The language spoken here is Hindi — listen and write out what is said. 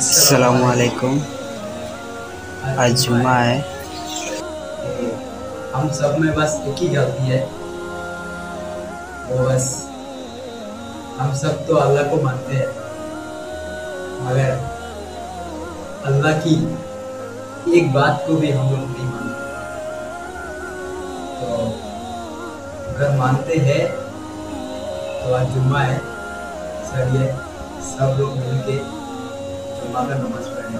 असलकुम आज जुमा है। हम सब में बस एक ही गलती है। वो बस हम सब तो अल्लाह को मानते हैं। मगर अल्लाह की एक बात को भी हम लोग नहीं मानते। तो अगर मानते हैं तो आज जुम्मा है। चलिए सब लोग मिलके magana masu rani.